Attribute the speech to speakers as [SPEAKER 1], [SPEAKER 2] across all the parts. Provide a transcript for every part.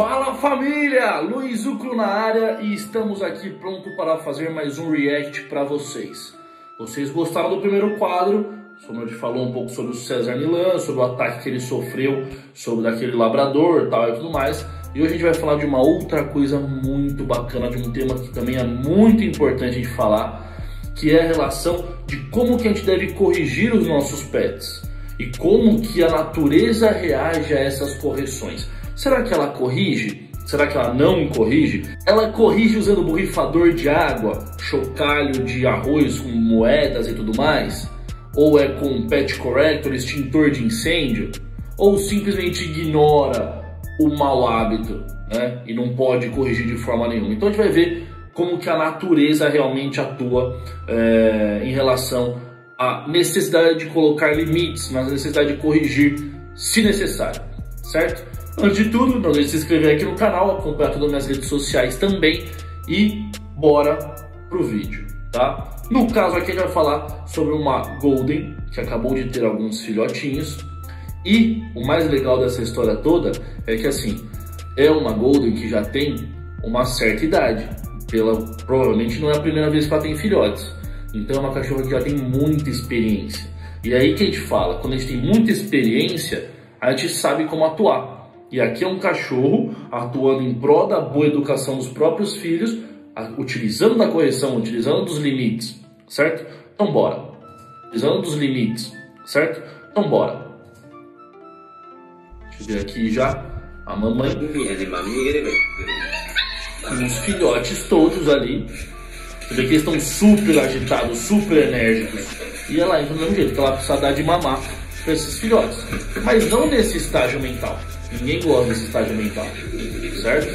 [SPEAKER 1] Fala família, Luiz Ucro na área e estamos aqui pronto para fazer mais um react para vocês. Vocês gostaram do primeiro quadro? O Sonold falou um pouco sobre o César Milan, sobre o ataque que ele sofreu, sobre aquele labrador tal e tudo mais. E hoje a gente vai falar de uma outra coisa muito bacana, de um tema que também é muito importante a gente falar, que é a relação de como que a gente deve corrigir os nossos pets e como que a natureza reage a essas correções. Será que ela corrige? Será que ela não corrige? Ela corrige usando borrifador de água, chocalho de arroz com moedas e tudo mais? Ou é com pet corrector, extintor de incêndio? Ou simplesmente ignora o mau hábito né? e não pode corrigir de forma nenhuma? Então a gente vai ver como que a natureza realmente atua é, em relação à necessidade de colocar limites, mas a necessidade de corrigir se necessário, certo? Antes de tudo, não deixe de se inscrever aqui no canal, acompanhar todas as minhas redes sociais também e bora pro vídeo, tá? No caso aqui a gente vai falar sobre uma Golden que acabou de ter alguns filhotinhos e o mais legal dessa história toda é que assim, é uma Golden que já tem uma certa idade, pela, provavelmente não é a primeira vez que ela tem filhotes, então é uma cachorra que já tem muita experiência. E aí que a gente fala, quando a gente tem muita experiência, a gente sabe como atuar. E aqui é um cachorro atuando em prol da boa educação dos próprios filhos, utilizando da correção, utilizando dos limites, certo? Então bora. Utilizando dos limites, certo? Então bora. Deixa eu ver aqui já a mamãe. Com os filhotes todos ali. Você vê que eles estão super agitados, super enérgicos. E ela entra do mesmo jeito, que ela precisa dar de mamar para esses filhotes. Mas não nesse estágio mental. Ninguém gosta desse estágio mental, certo?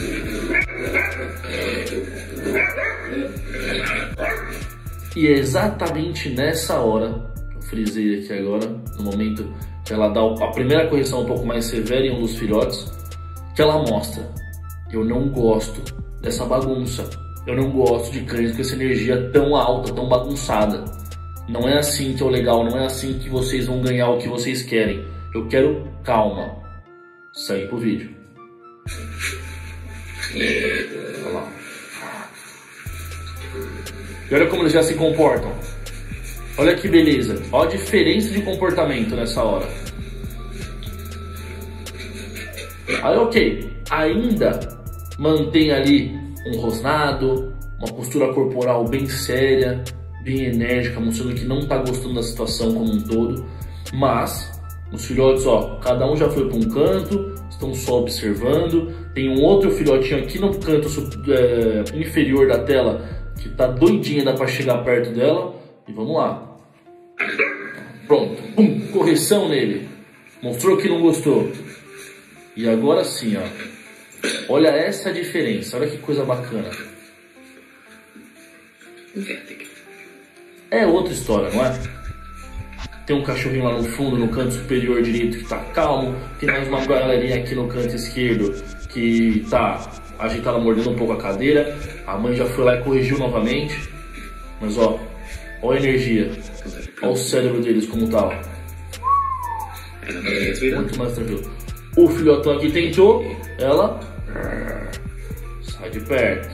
[SPEAKER 1] E é exatamente nessa hora, eu frisei aqui agora, no momento que ela dá a primeira correção um pouco mais severa em um dos filhotes, que ela mostra: eu não gosto dessa bagunça. Eu não gosto de cães com essa energia tão alta, tão bagunçada. Não é assim que é o legal, não é assim que vocês vão ganhar o que vocês querem. Eu quero calma, sair pro vídeo. Olha lá. E olha como eles já se comportam. Olha que beleza. Olha a diferença de comportamento nessa hora. Aí, ok. Ainda mantém ali rosnado, uma postura corporal bem séria, bem enérgica, mostrando que não está gostando da situação como um todo. Mas os filhotes, ó, cada um já foi para um canto, estão só observando. Tem um outro filhotinho aqui no canto é, inferior da tela que tá doidinha, dá para chegar perto dela. E vamos lá. Pronto, pum, correção nele. Mostrou que não gostou. E agora sim, ó. Olha essa diferença, olha que coisa bacana. É outra história, não é? Tem um cachorrinho lá no fundo, no canto superior direito, que tá calmo. Tem mais uma galerinha aqui no canto esquerdo que tá agitada, mordendo um pouco a cadeira. A mãe já foi lá e corrigiu novamente. Mas ó, ó a energia. Ó o cérebro deles como tá, ó. Muito mais tranquilo. O filhotão aqui tentou, ela sai de perto.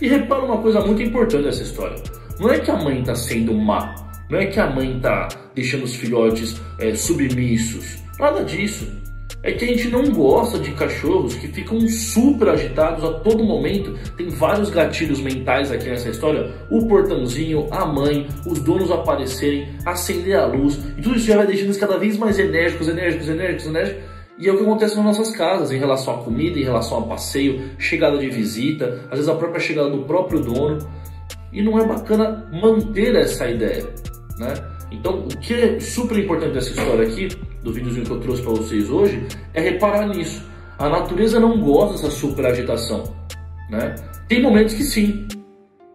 [SPEAKER 1] E repara uma coisa muito importante dessa história. Não é que a mãe tá sendo má, não é que a mãe tá deixando os filhotes é, submissos. Nada disso. É que a gente não gosta de cachorros que ficam super agitados a todo momento. Tem vários gatilhos mentais aqui nessa história. O portãozinho, a mãe, os donos aparecerem, acender a luz. E tudo isso já vai deixando eles cada vez mais enérgicos, enérgicos, enérgicos, enérgicos. E é o que acontece nas nossas casas, em relação à comida, em relação ao passeio, chegada de visita, às vezes a própria chegada do próprio dono. E não é bacana manter essa ideia né? Então, o que é super importante dessa história aqui, do videozinho que eu trouxe para vocês hoje, é reparar nisso. A natureza não gosta dessa super agitação, né? Tem momentos que sim,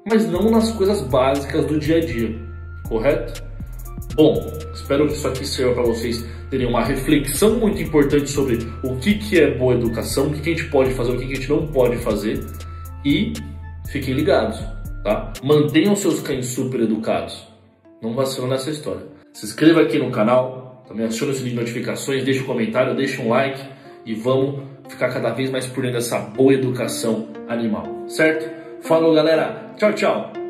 [SPEAKER 1] mas não nas coisas básicas do dia a dia, correto? Bom, espero que isso aqui sirva para vocês terem uma reflexão muito importante sobre o que, que é boa educação, o que, que a gente pode fazer, o que, que a gente não pode fazer e fiquem ligados, tá? Mantenham seus cães super educados. Não vacila nessa história. Se inscreva aqui no canal, também acione o sininho de notificações, deixe um comentário, deixe um like e vamos ficar cada vez mais por dentro dessa boa educação animal, certo? Falou, galera. Tchau, tchau.